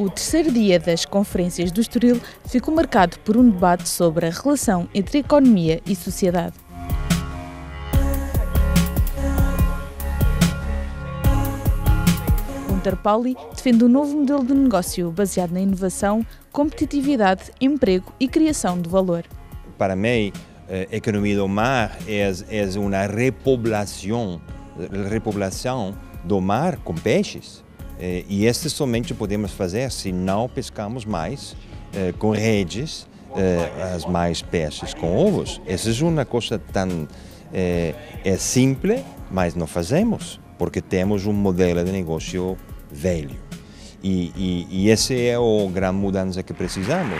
O terceiro dia das conferências do Estoril ficou marcado por um debate sobre a relação entre economia e sociedade. Gunter Pauli defende um novo modelo de negócio baseado na inovação, competitividade, emprego e criação de valor. Para mim, a economia do mar é, é uma repoblação, repoblação do mar com peixes. E este somente podemos fazer se não pescamos mais com redes, as mais peixes com ovos. Essa é uma coisa tão é, é simples, mas não fazemos, porque temos um modelo de negócio velho. E, e, e essa é a grande mudança que precisamos.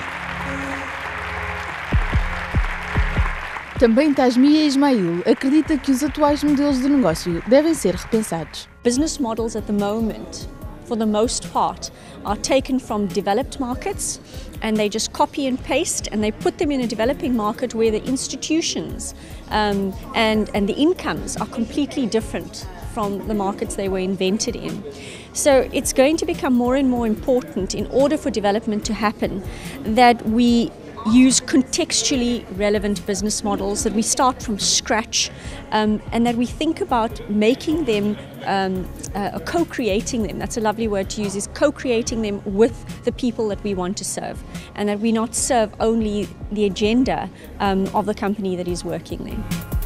Também Tasmia Ismail acredita que os atuais modelos de negócio devem ser repensados. Business models at the moment, for the most part, are taken from developed markets and they just copy and paste and they put them in a developing market where the institutions um, and, and the incomes are completely different from the markets they were invented in. So it's going to become more and more important in order for development to happen that we use contextually relevant business models, that we start from scratch, um, and that we think about making them, um, uh, co creating them. That's a lovely word to use, is co creating them with the people that we want to serve, and that we not serve only the agenda um, of the company that is working there.